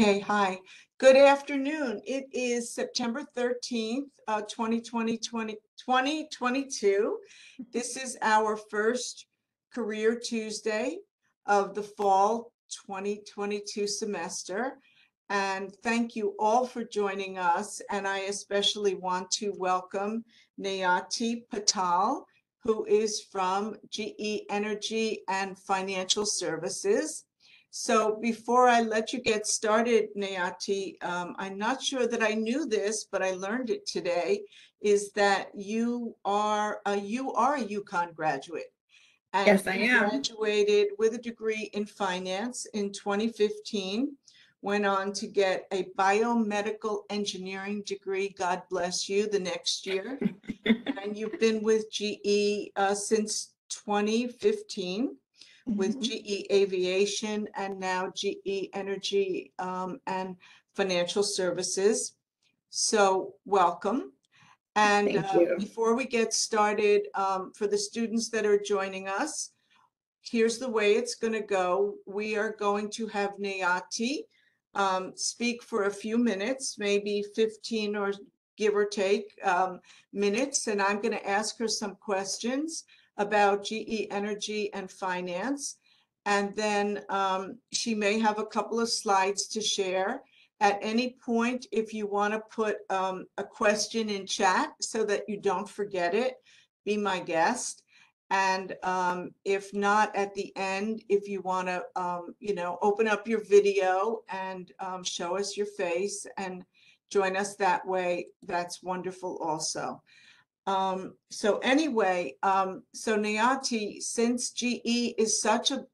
Okay, hi. Good afternoon. It is September 13th, uh, 2020, 20 2022. This is our first Career Tuesday of the fall 2022 semester. And thank you all for joining us. And I especially want to welcome Nayati Patel, who is from GE Energy and Financial Services. So before I let you get started, Nayati, um, I'm not sure that I knew this, but I learned it today, is that you are, a, you are a UConn graduate. And Yes, I am. Graduated with a degree in finance in 2015, went on to get a biomedical engineering degree, God bless you, the next year. And you've been with GE uh, since 2015 with Mhm. GE Aviation and now GE Energy um, and Financial Services. So welcome. And Thank uh, you. before we get started, um, for the students that are joining us, here's the way it's going to go. We are going to have Nayati um, speak for a few minutes, maybe 15 or give or take um, minutes, and I'm going to ask her some questions about GE Energy and finance. And then um, she may have a couple of slides to share. At any point, if you want to put um, a question in chat so that you don't forget it, be my guest. And um, if not at the end, if you want to, um, you know, open up your video and um, show us your face and join us that way, that's wonderful also. Um, so anyway, um, so Nayati, since GE is such a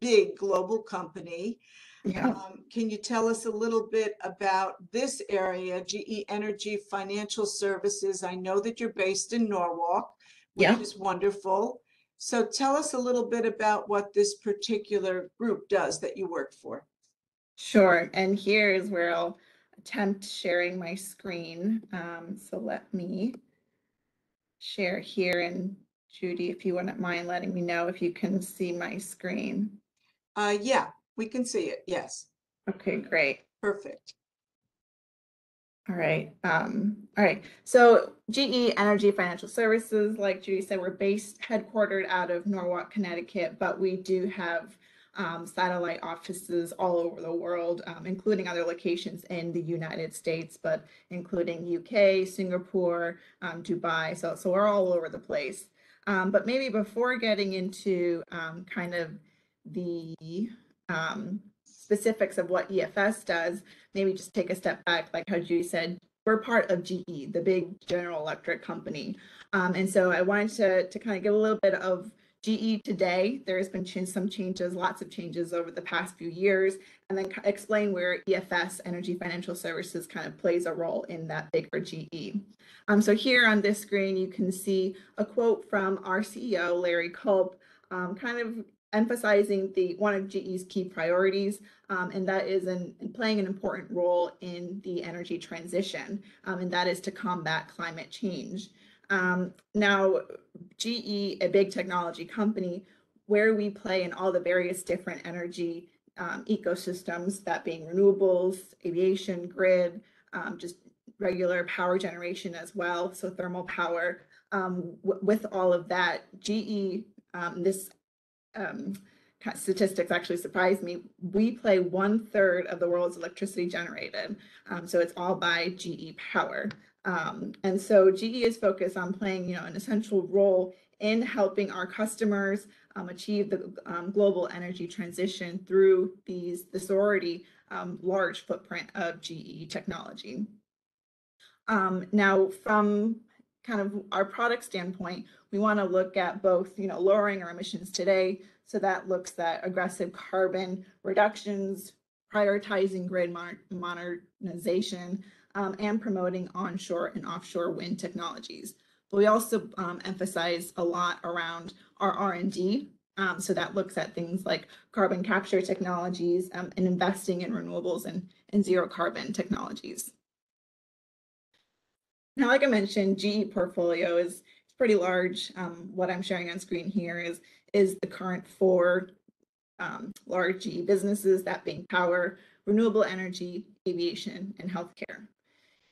big global company, Yeah, um, can you tell us a little bit about this area, GE Energy Financial Services? I know that you're based in Norwalk, which Yeah. is wonderful. So tell us a little bit about what this particular group does that you work for. sure. And here is where I'll attempt sharing my screen. Um, so let me share here. And Judy, if you wouldn't mind letting me know if you can see my screen. Uh, yeah, we can see it. Yes, Okay, great. perfect. All right. Um, all right. So GE Energy Financial Services, like Judy said, we're based headquartered out of Norwalk, Connecticut, but we do have um, satellite offices all over the world, um, including other locations in the United States, but including UK, Singapore, um, Dubai. So, so we're all over the place. Um, but maybe before getting into um, kind of the specifics of what EFS does, maybe just take a step back, like how Judy said, we're part of GE, the big General Electric company. Um, and so I wanted to, to kind of give a little bit of GE today. There has been some changes, lots of changes over the past few years, and then explain where EFS, Energy Financial Services, kind of plays a role in that bigger GE. Um, so here on this screen, you can see a quote from our CEO, Larry Culp, um, kind of emphasizing the one of GE's key priorities, um, and that is in, in playing an important role in the energy transition, um, and that is to combat climate change. Um, now, GE, a big technology company, where we play in all the various different energy um, ecosystems, that being renewables, aviation, grid, um, just regular power generation as well, so thermal power. Um, with all of that, GE, um, this um, statistics actually surprised me. We play one third of the world's electricity generated. Um, so it's all by GE Power. Um, and so GE is focused on playing, you know, an essential role in helping our customers um, achieve the um, global energy transition through these this already um, large footprint of GE technology. Um, now, from kind of our product standpoint, we want to look at both, you know, lowering our emissions today. So that looks at aggressive carbon reductions, prioritizing grid modernization, um, and promoting onshore and offshore wind technologies. But we also um, emphasize a lot around our R&D. Um, so that looks at things like carbon capture technologies um, and investing in renewables and, and zero carbon technologies. Now, like I mentioned, GE portfolio is, pretty large. Um, what I'm showing on screen here is, is the current four um, large GE businesses, that being power, renewable energy, aviation, and healthcare.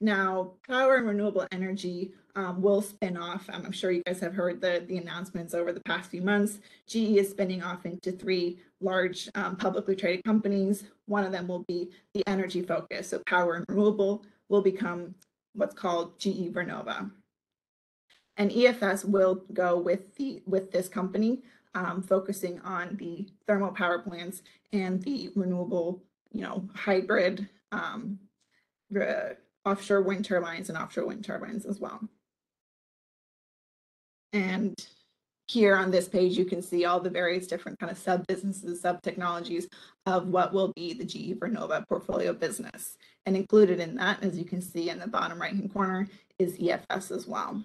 Now, power and renewable energy um, will spin off. Um, I'm sure you guys have heard the, the announcements over the past few months. GE is spinning off into three large um, publicly traded companies. One of them will be the energy focus. So power and renewable will become what's called GE Vernova. And EFS will go with the with this company, um, focusing on the thermal power plants and the renewable, you know, hybrid um, offshore wind turbines and offshore wind turbines as well. And here on this page, you can see all the various different kind of sub businesses, sub technologies of what will be the GE Vernova portfolio business. And included in that, as you can see in the bottom right hand corner, is EFS as well.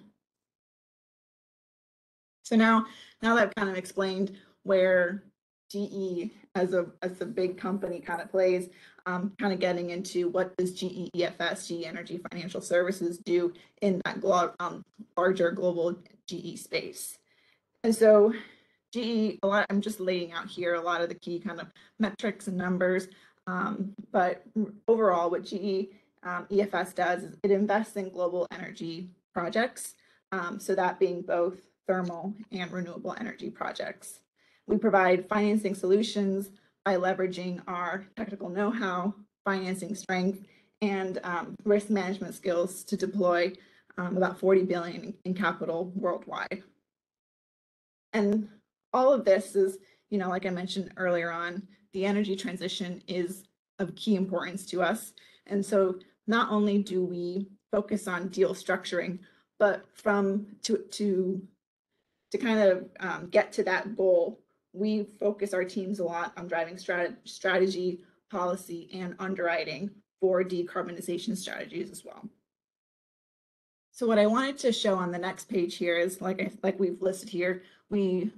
So now, now that I've kind of explained where GE as a as a big company kind of plays, um, kind of getting into what does GE EFS, GE Energy Financial Services do in that glo- um, larger global GE space. And so GE, a lot, I'm just laying out here a lot of the key kind of metrics and numbers. Um, but overall, what GE um, EFS does is it invests in global energy projects. Um, so that being both thermal and renewable energy projects. We provide financing solutions by leveraging our technical know-how, financing strength, and um, risk management skills to deploy um, about 40 billion in capital worldwide. And all of this is, you know, like I mentioned earlier on, the energy transition is of key importance to us. And so not only do we focus on deal structuring, but from to to to kind of um, get to that goal, we focus our teams a lot on driving strat- strategy, policy, and underwriting for decarbonization strategies as well. So what I wanted to show on the next page here is like I, like we've listed here, we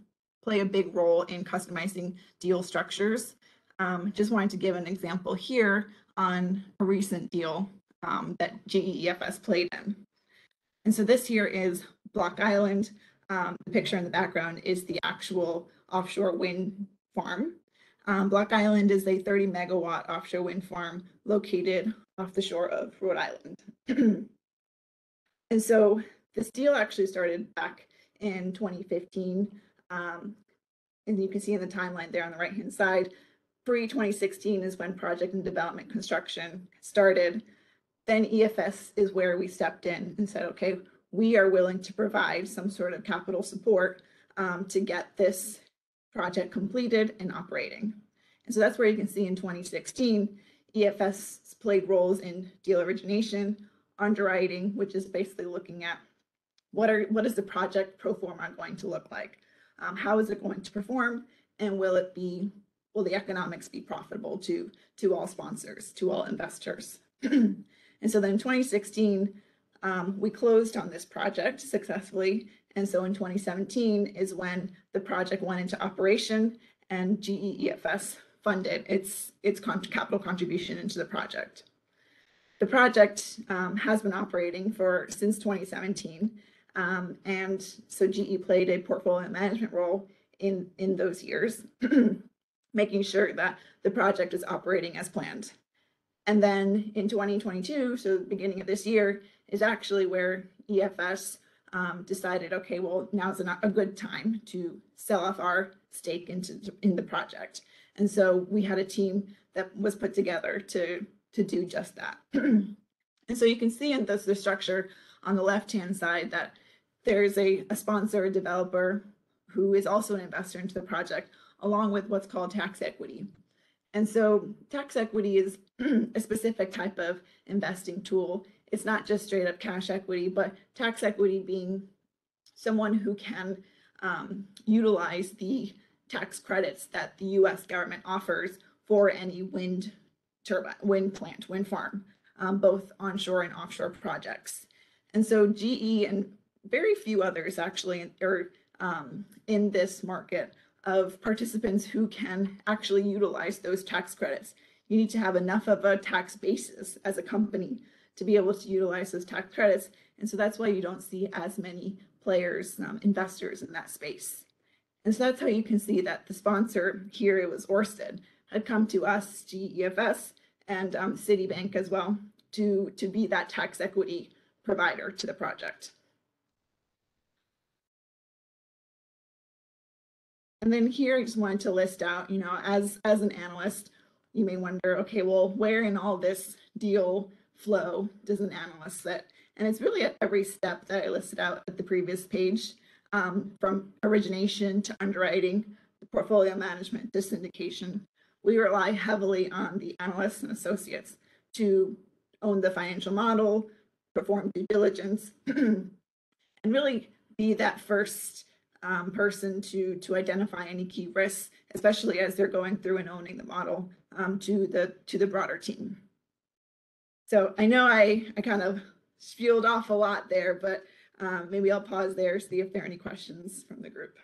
play a big role in customizing deal structures. Um, just wanted to give an example here on a recent deal um, that GEEFS played in. And so this here is Block Island. Um, the picture in the background is the actual offshore wind farm. Um, Block Island is a 30 megawatt offshore wind farm located off the shore of Rhode Island. and so this deal actually started back in 2015. Um, and you can see in the timeline there on the right hand side, pre 2016 is when project and development construction started. Then EFS is where we stepped in and said, okay, we are willing to provide some sort of capital support um, to get this project completed and operating. And so that's where you can see in 2016, EFS played roles in deal origination, underwriting, which is basically looking at what are what is the project pro forma going to look like? Um, how is it going to perform? And will it be, will the economics be profitable to, to all sponsors, to all investors? and so then in 2016, um, we closed on this project successfully. And so in 2017 is when the project went into operation and GEEFS funded its, its capital contribution into the project. The project um, has been operating for since 2017. Um, and so GE played a portfolio management role in, in those years, making sure that the project is operating as planned. And then in 2022, so the beginning of this year, is actually where EFS um, decided, okay, well, now's a, a good time to sell off our stake into in the project. And so we had a team that was put together to to do just that. and so you can see in this, the structure on the left-hand side that there's a, a sponsor, a developer who is also an investor into the project, along with what's called tax equity. And so tax equity is a specific type of investing tool. It's not just straight up cash equity, but tax equity being someone who can um, utilize the tax credits that the US government offers for any wind turbine, wind plant, wind farm, um, both onshore and offshore projects. And so GE and very few others actually are um, in this market of participants who can actually utilize those tax credits. You need to have enough of a tax basis as a company to be able to utilize those tax credits. And so that's why you don't see as many players, um, investors in that space. And so that's how you can see that the sponsor here, it was Orsted, had come to us, GEFS, and um, Citibank as well, to, to be that tax equity provider to the project. And then here, I just wanted to list out, you know, as, as an analyst, you may wonder, okay, well, where in all this deal flow does an analyst sit? And it's really at every step that I listed out at the previous page, um, from origination to underwriting, to portfolio management to syndication. We rely heavily on the analysts and associates to own the financial model, perform due diligence, and really be that first um, person to to identify any key risks, especially as they're going through and owning the model um, to the to the broader team. So I know I I kind of spewed off a lot there, but um, maybe I'll pause there see if there are any questions from the group.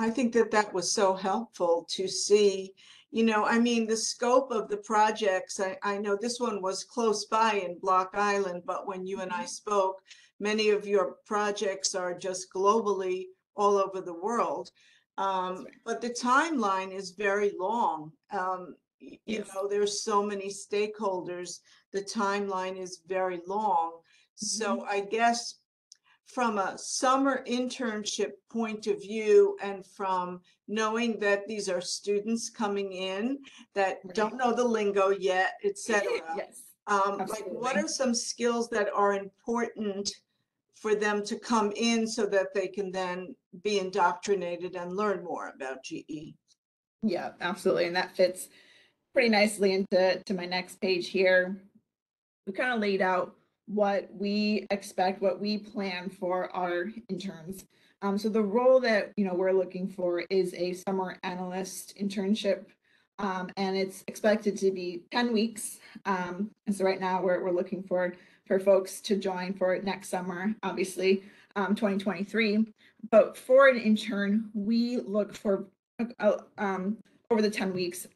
I think that that was so helpful to see, you know, I mean, the scope of the projects, I, I know this one was close by in Block Island, but when you and I spoke, many of your projects are just globally all over the world. Um, right. but the timeline is very long. Um, you know, there's so many stakeholders, the timeline is very long. So I guess from a summer internship point of view and from knowing that these are students coming in that don't know the lingo yet, etc. yes. Um, like what are some skills that are important for them to come in so that they can then be indoctrinated and learn more about? GE? Yeah, absolutely. And that fits pretty nicely into to my next page here. We kind of laid out what we expect, what we plan for our interns. Um, so the role that you know we're looking for is a summer analyst internship. Um, and it's expected to be 10 weeks. Um, and so right now we're, we're looking for for folks to join for next summer, obviously, um, 2023. But for an intern, we look for uh, um, over the 10 weeks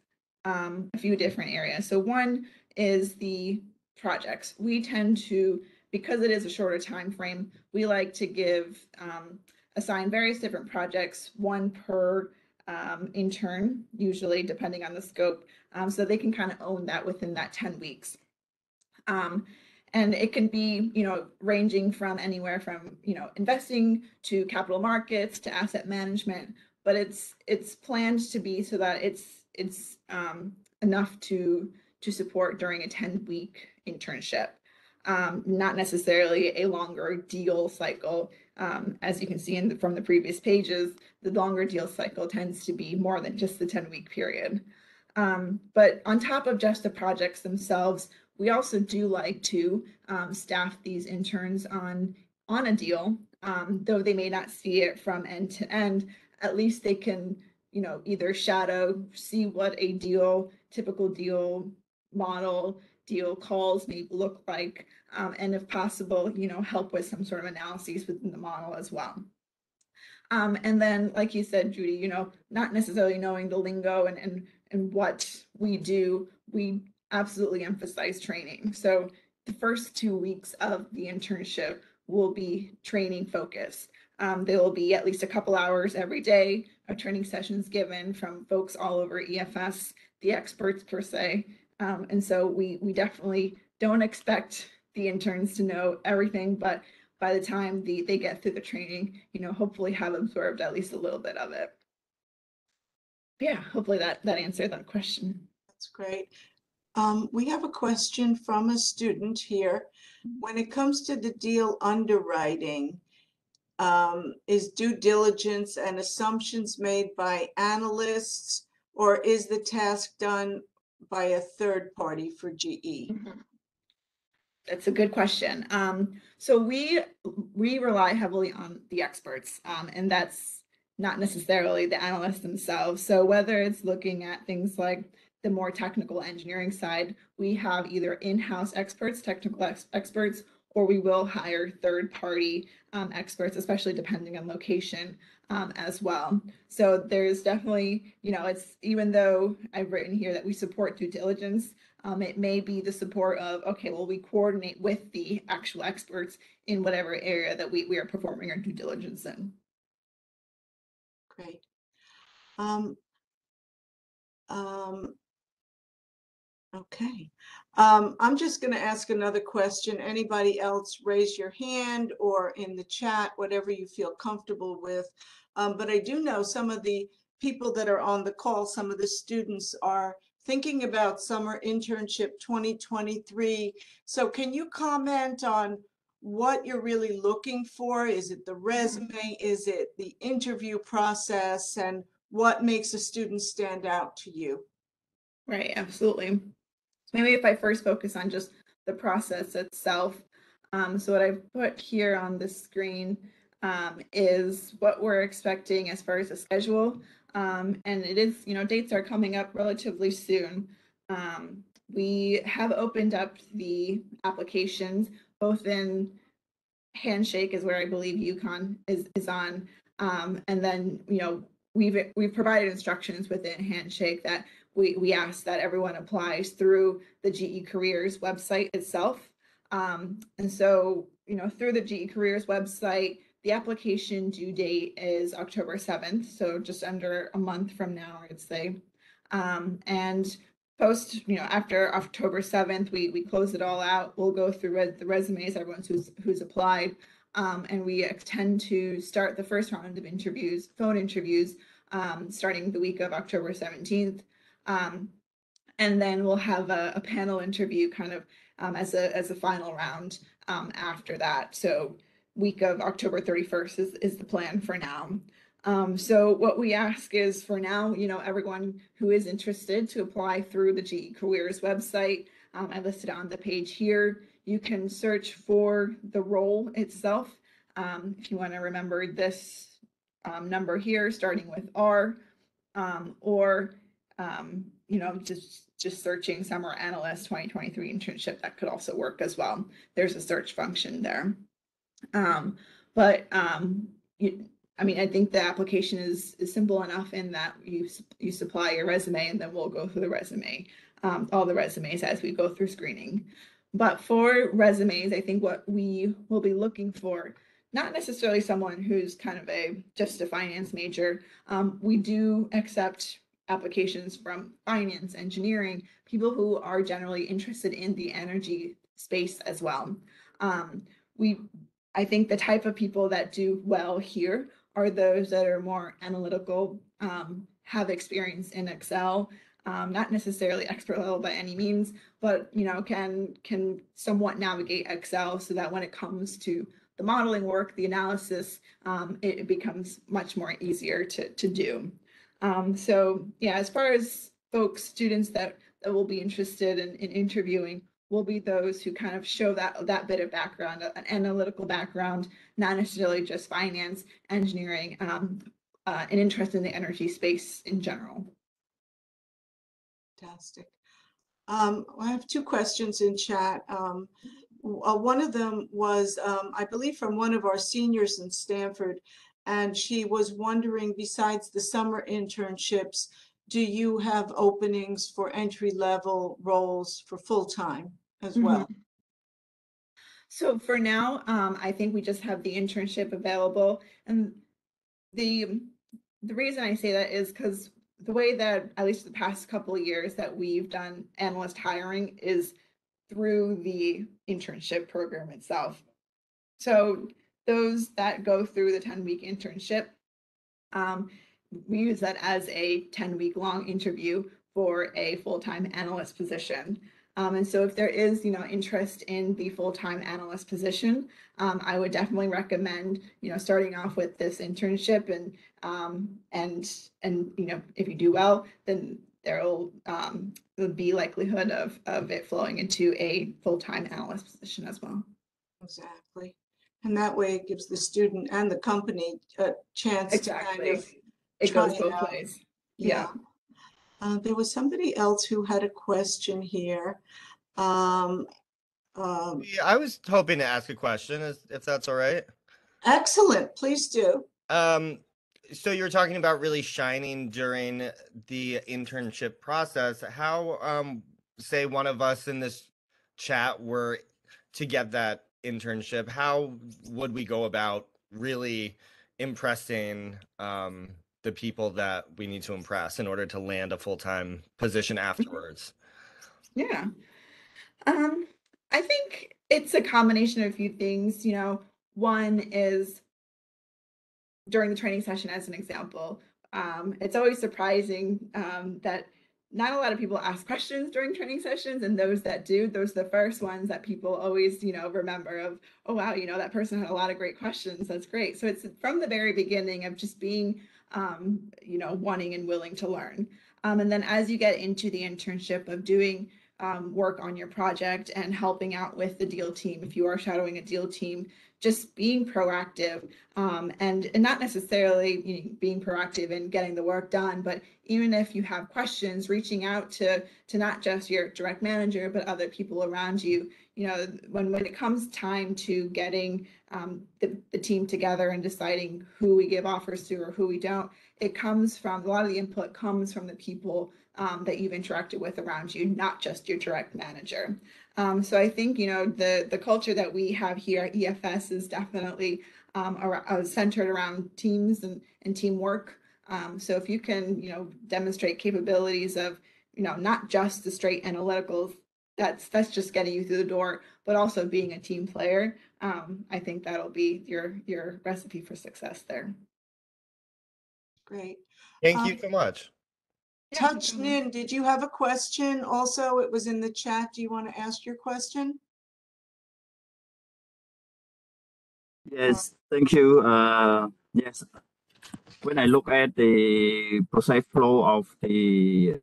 um, a few different areas. So one is the projects. We tend to, because it is a shorter time frame, we like to give um, assign various different projects, one per um, intern, usually depending on the scope, um, so they can kind of own that within that 10 weeks. Um, and it can be, you know, ranging from anywhere from, you know, investing to capital markets to asset management, but it's it's planned to be so that it's it's um, enough to to support during a 10 week internship. Um, not necessarily a longer deal cycle. Um, as you can see in the, from the previous pages, the longer deal cycle tends to be more than just the 10 week period. Um, but on top of just the projects themselves, we also do like to um, staff these interns on on a deal, um, though they may not see it from end to end. At least they can, you know, either shadow, see what a deal, typical deal model, deal calls may look like, um, and if possible, you know, help with some sort of analyses within the model as well. Um, and then, like you said, Judy, you know, not necessarily knowing the lingo and and and what we do, we absolutely emphasize training. So the first two weeks of the internship will be training focused. Um, there will be at least a couple hours every day of training sessions given from folks all over EFS, the experts per se. Um, and so we we definitely don't expect the interns to know everything, but by the time the, they get through the training, you know, hopefully have absorbed at least a little bit of it. Yeah, hopefully that that answered that question. That's great. Um, we have a question from a student here. When it comes to the deal underwriting, um, is due diligence and assumptions made by analysts, or is the task done by a third party for? GE? That's a good question. Um, so we we rely heavily on the experts, um, and that's not necessarily the analysts themselves. So whether it's looking at things like the more technical engineering side, we have either in-house experts, technical ex- experts, or we will hire third-party um, experts, especially depending on location um, as well. So there's definitely, you know, it's even though I've written here that we support due diligence, um, it may be the support of, okay, well, we coordinate with the actual experts in whatever area that we, we are performing our due diligence in. Great. Um, um, okay. Um, I'm just going to ask another question. Anybody else raise your hand or in the chat, whatever you feel comfortable with. Um, but I do know some of the people that are on the call, some of the students are thinking about summer internship 2023. So can you comment on what you're really looking for? Is it the resume? Is it the interview process? And what makes a student stand out to you? Right, absolutely. Maybe if I first focus on just the process itself. Um, so what I've put here on the screen um, is what we're expecting as far as the schedule. Um, and it is, you know, dates are coming up relatively soon. Um, we have opened up the applications both in Handshake is where I believe UConn is is on, um, and then you know we've we've provided instructions within Handshake that we we ask that everyone applies through the GE Careers website itself, um, and so you know through the GE Careers website. The application due date is October 7th, so just under a month from now, I'd say. Um, and post, you know, after October 7th, we, we close it all out. We'll go through res- the resumes, everyone who's, who's applied. Um, and we tend to start the first round of interviews, phone interviews, um, starting the week of October 17th. Um, and then we'll have a, a panel interview kind of um, as a as a final round um, after that. So week of October 31st is, is the plan for now. Um, so what we ask is for now, you know, everyone who is interested to apply through the GE Careers website. Um, I listed on the page here. You can search for the role itself. Um, if you want to remember this um, number here, starting with R, or um, you know, just just searching summer analyst 2023 internship, that could also work as well. There's a search function there. Um, but um, you, I mean, I think the application is, is simple enough in that you, you supply your resume and then we'll go through the resume, um, all the resumes as we go through screening. But for resumes, I think what we will be looking for, not necessarily someone who's kind of a just a finance major. Um, we do accept applications from finance, engineering, people who are generally interested in the energy space as well. Um, we, I think the type of people that do well here are those that are more analytical, um, have experience in Excel, um, not necessarily expert level by any means, but you know can can somewhat navigate Excel so that when it comes to the modeling work, the analysis, um, it, it, becomes much more easier to to do. Um, so yeah, as far as folks, students that that will be interested in, in interviewing, will be those who kind of show that that bit of background, an analytical background, not necessarily just finance, engineering, um, uh, an interest in the energy space in general. Fantastic. Um, I have two questions in chat. Um, uh, one of them was, um, I believe, from one of our seniors in Stamford, and she was wondering, besides the summer internships, do you have openings for entry level roles for full time as well? Mhm. So for now, um, I think we just have the internship available. And the the reason I say that is because the way that at least the past couple of years that we've done analyst hiring is through the internship program itself. So those that go through the 10 week internship, um, we use that as a 10 week long interview for a full time analyst position. Um, and so if there is, you know, interest in the full-time analyst position, um, I would definitely recommend, you know, starting off with this internship and, um, and, and, you know, if you do well, then there'll um, be likelihood of, of it flowing into a full-time analyst position as well. Exactly. And that way it gives the student and the company a chance to kind Exactly. of, It try goes it both out. ways. yeah. Uh, there was somebody else who had a question here. Um, Um, Yeah, I was hoping to ask a question, is- if that's all right. excellent, please do. Um, so you were talking about really shining during the internship process. How, um, say one of us in this chat were to get that internship, how would we go about really impressing, um, the people that we need to impress in order to land a full-time position afterwards? Yeah. Um, I think it's a combination of a few things, you know, one is during the training session as an example, um, it's always surprising um, that not a lot of people ask questions during training sessions and those that do those are the first ones that people always you know remember of oh wow you know that person had a lot of great questions. That's great. So it's from the very beginning of just being um, you know wanting and willing to learn. Um, and then as you get into the internship of doing um, work on your project and helping out with the deal team. If you are shadowing a deal team just being proactive um, and, and not necessarily you know, being proactive and getting the work done but even if you have questions reaching out to to not just your direct manager but other people around you. You know when when it comes time to getting um, the, the team together and deciding who we give offers to or who we don't it comes from a lot of the input comes from the people um, that you've interacted with around you not just your direct manager um, so i think you know the the culture that we have here at efs is definitely um, ar- uh, centered around teams and, and teamwork um, so if you can, you know, demonstrate capabilities of, you know, not just the straight analytical, that's that's just getting you through the door, but also being a team player. Um, I think that'll be your your recipe for success there. Great. Thank you Um, so much. Yeah, Touch. Nin, did you have a question? Also, it was in the chat. Do you want to ask your question? Yes, thank you. Uh, yes, when I look at the process flow of the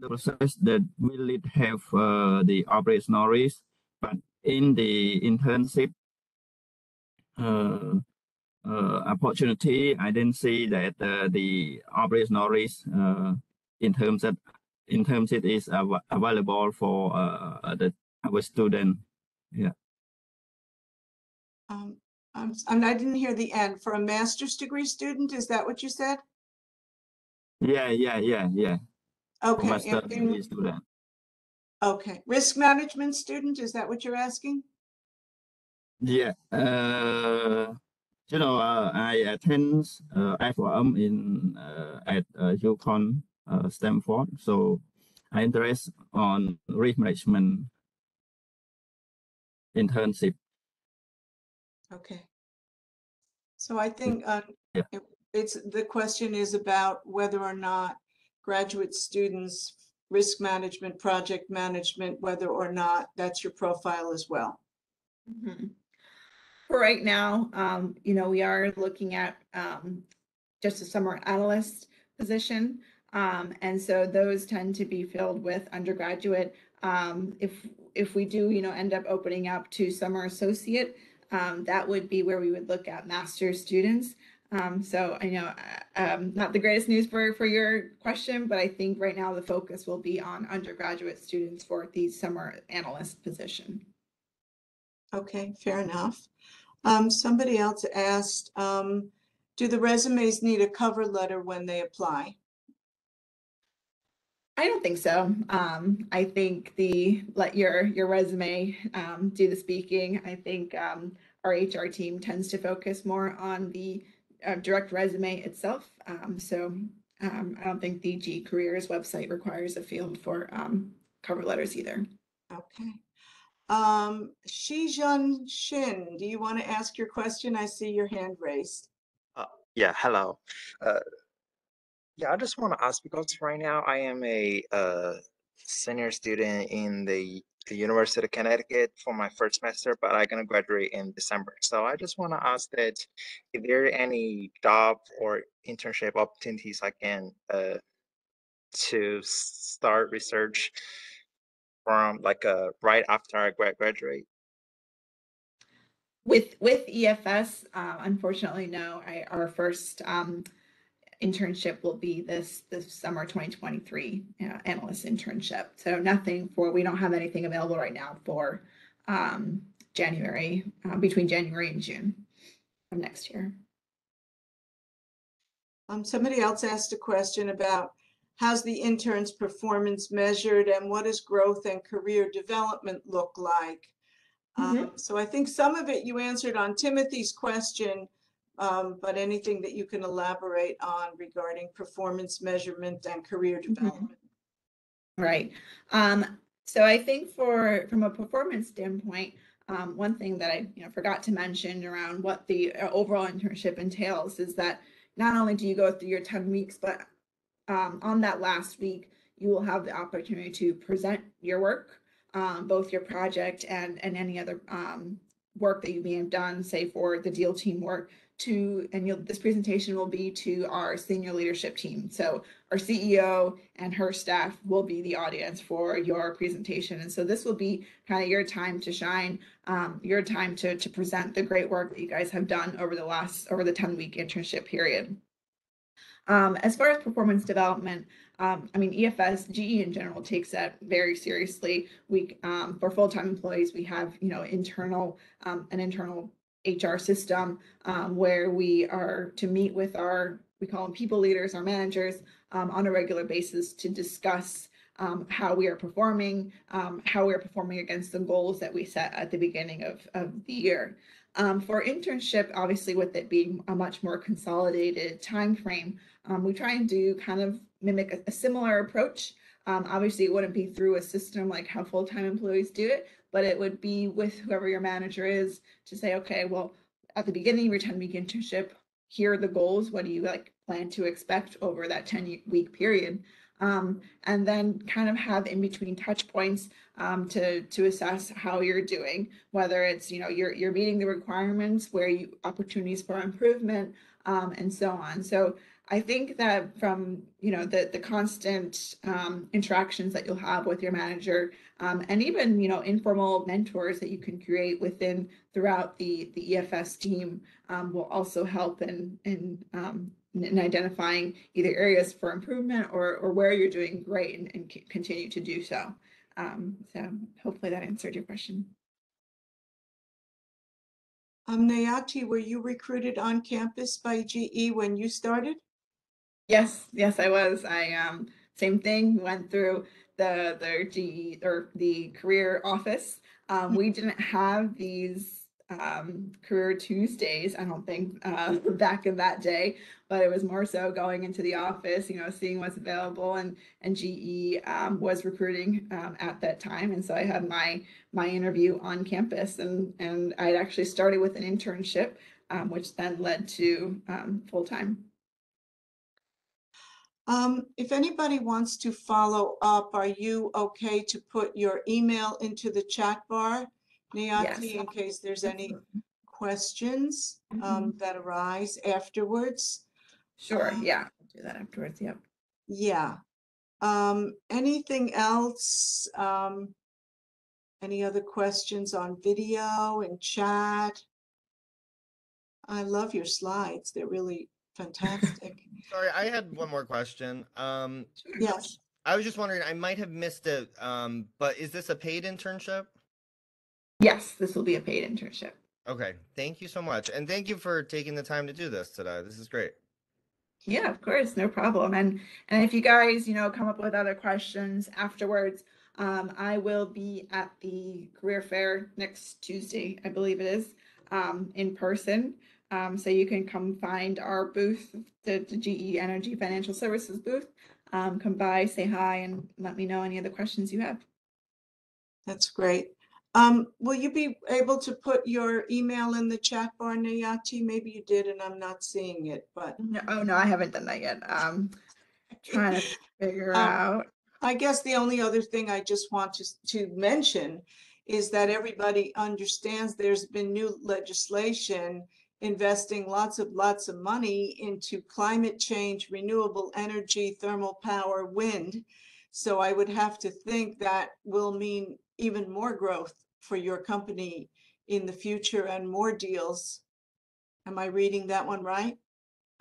the process that will it have uh, the operational risk, but in the internship uh, uh, opportunity, I didn't see that uh, the operational risk uh, in terms of in terms it is av- available for uh, the our student. Yeah. Um, I'm, I didn't hear the end. For a master's degree student, is that what you said? Yeah, yeah, yeah, yeah. Okay, master and- and- degree student. Okay. Risk management student, is that what you're asking? Yeah. Uh, you know, uh, I attend uh, FOM in uh, at uh, UConn, uh, Stamford. So I interest on risk management internship. Okay. So I think, uh, Yeah. it- it's, the question is about whether or not graduate students, risk management, project management, whether or not that's your profile as well. Mhm. For right now, um, you know, we are looking at um, just a summer analyst position. Um, and so those tend to be filled with undergraduate. Um, if if we do, you know, end up opening up to summer associate, um, that would be where we would look at master's students. Um, so I know uh, um, not the greatest news for for your question, but I think right now the focus will be on undergraduate students for the summer analyst position. Okay, fair enough. Um, somebody else asked, um, do the resumes need a cover letter when they apply? I don't think so. Um, I think the let your your resume um, do the speaking. I think um, our HR team tends to focus more on the uh, direct resume itself. Um, so um, I don't think the G Careers website requires a field for um, cover letters either. Okay. Um, Shijun Shin, do you want to ask your question? I see your hand raised. Yeah, hello. Uh, yeah, I just want to ask because right now I am a uh, senior student in the, the University of Connecticut for my first semester, but I'm gonna graduate in December. So I just want to ask that if there are any job or internship opportunities I can uh, to start research from like uh, right after I grad graduate. With with EFS, uh, unfortunately, no. I, our first um, internship will be this, this summer 2023 uh, analyst internship. So nothing for, we don't have anything available right now for um, January, uh, between January and June of next year. Um, somebody else asked a question about how's the intern's performance measured and what does growth and career development look like? Um, so I think some of it you answered on Timothy's question, um, but anything that you can elaborate on regarding performance measurement and career development. Right. Um, so I think for from a performance standpoint, um, one thing that I you know forgot to mention around what the uh, overall internship entails is that not only do you go through your 10 weeks, but um, on that last week, you will have the opportunity to present your work, um, both your project and and any other um, work that you may have done, say for the deal team work to, and you'll, this presentation will be to our senior leadership team. So our CEO and her staff will be the audience for your presentation. And so this will be kind of your time to shine, um, your time to, to present the great work that you guys have done over the last, over the 10 week internship period. Um, as far as performance development, um, I mean, EFS, GE in general takes that very seriously. We, um, for full-time employees, we have, you know, internal, um, an internal HR system um, where we are to meet with our, we call them people leaders, our managers, um, on a regular basis to discuss um, how we are performing, um, how we are performing against the goals that we set at the beginning of, of the year. Um, for internship, obviously with it being a much more consolidated time frame, um, we try and do kind of mimic a, a similar approach. obviously, it wouldn't be through a system like how full-time employees do it, but it would be with whoever your manager is to say, okay, well, at the beginning of your 10 week internship, here are the goals. What do you like plan to expect over that 10 week period? Um, and then kind of have in between touch points um, to to assess how you're doing, whether it's you know you're you're meeting the requirements, where you opportunities for improvement, um, and so on. So I think that from you know the the constant um, interactions that you'll have with your manager, um, and even you know informal mentors that you can create within throughout the the EFS team um, will also help in in um, in identifying either areas for improvement or or where you're doing great and, and continue to do so. Um, so hopefully that answered your question. Um, Nayati, were you recruited on campus by GE when you started? Yes, yes, I was. I um same thing. Went through the the GE or the career office. Um, we didn't have these um, career Tuesdays. I don't think uh, back in that day, but it was more so going into the office, you know, seeing what's available. And and GE um, was recruiting um, at that time, and so I had my my interview on campus, and and I actually started with an internship, um, which then led to um, full time. Um, if anybody wants to follow up, are you okay to put your email into the chat bar? Nayati, in case there's any questions, um, that arise afterwards? Sure, Um, yeah, I'll do that afterwards, yep. Yeah. Um, anything else? Um, any other questions on video and chat? I love your slides. They're really fantastic. Sorry, I had one more question. Um, Yes. I was just wondering, I might have missed it, um, but is this a paid internship? Yes, this will be a paid internship. Okay, thank you so much. And thank you for taking the time to do this today. This is great. Yeah, of course, no problem. And and if you guys, you know, come up with other questions afterwards, um, I will be at the career fair next Tuesday, I believe it is, um, in person. Um, so you can come find our booth, the, the GE Energy Financial Services booth. Um, come by, say hi, and let me know any other questions you have. That's great. Um, will you be able to put your email in the chat bar, Nayati? Maybe you did and I'm not seeing it, but No, oh no, I haven't done that yet. Um, trying to figure Um, out. I guess the only other thing I just want to, to mention is that everybody understands there's been new legislation investing lots of, lots of money into climate change, renewable energy, thermal power, wind. So I would have to think that will mean even more growth for your company in the future and more deals. Am I reading that one right?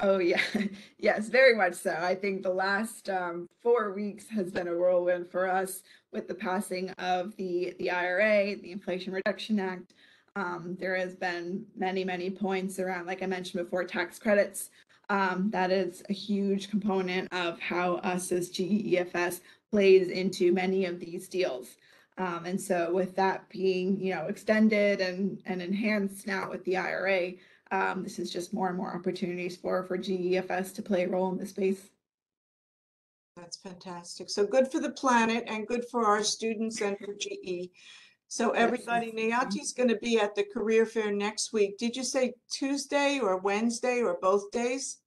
Oh yeah, yes, very much so. I think the last um, four weeks has been a whirlwind for us with the passing of the the IRA, the Inflation Reduction Act. Um, there has been many many points around, like I mentioned before, tax credits. Um, that is a huge component of how us as GEFS plays into many of these deals. Um, and so with that being, you know, extended and and enhanced now with the IRA, um, this is just more and more opportunities for for GEFS to play a role in the space. That's fantastic. So good for the planet and good for our students and for GE. So everybody, Nayati's going to be at the career fair next week. Did you say Tuesday or Wednesday or both days?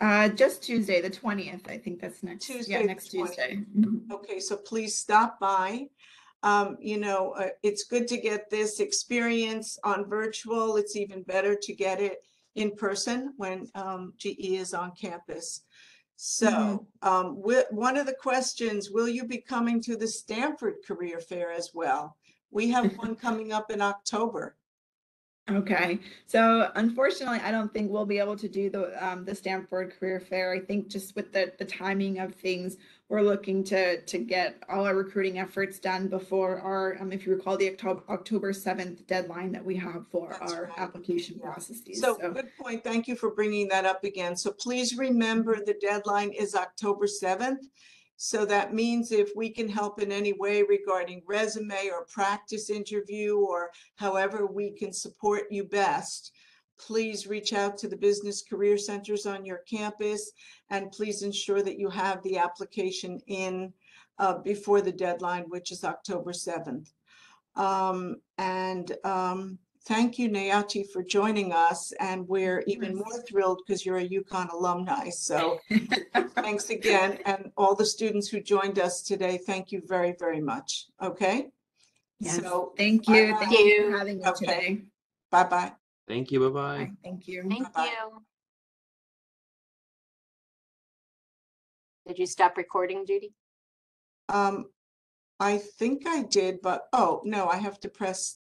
Uh, just Tuesday, the twentieth. I think that's next. Tuesday, yeah, the next 20th. Tuesday. Mhm. Okay, so please stop by. Um, you know, uh, it's good to get this experience on virtual. It's even better to get it in person when um, GE is on campus. So, um, wi- one of the questions, will you be coming to the Stamford Career Fair as well? We have one coming up in October. Okay, so unfortunately, I don't think we'll be able to do the um, the Stamford Career Fair. I think just with the the timing of things, we're looking to to get all our recruiting efforts done before our, um, if you recall, the October October seventh deadline that we have for That's our right. application Yeah. processes. So good point. Thank you for bringing that up again. So please remember the deadline is October 7th. So that means if we can help in any way regarding resume or practice interview or however we can support you best, please reach out to the business career centers on your campus and please ensure that you have the application in uh, before the deadline, which is October 7th. Um, and um, thank you, Nayati, for joining us. And we're even more thrilled because you're a UConn alumni. So thanks again. And all the students who joined us today, thank you very, very much. Okay? Yes, So, thank you. bye-bye. Thank you for having me Okay. today. bye-bye. Thank you. Bye-bye. Bye, Thank you. Thank Bye-bye. you. Did you stop recording, Judy? Um, I think I did, but, oh, no, I have to press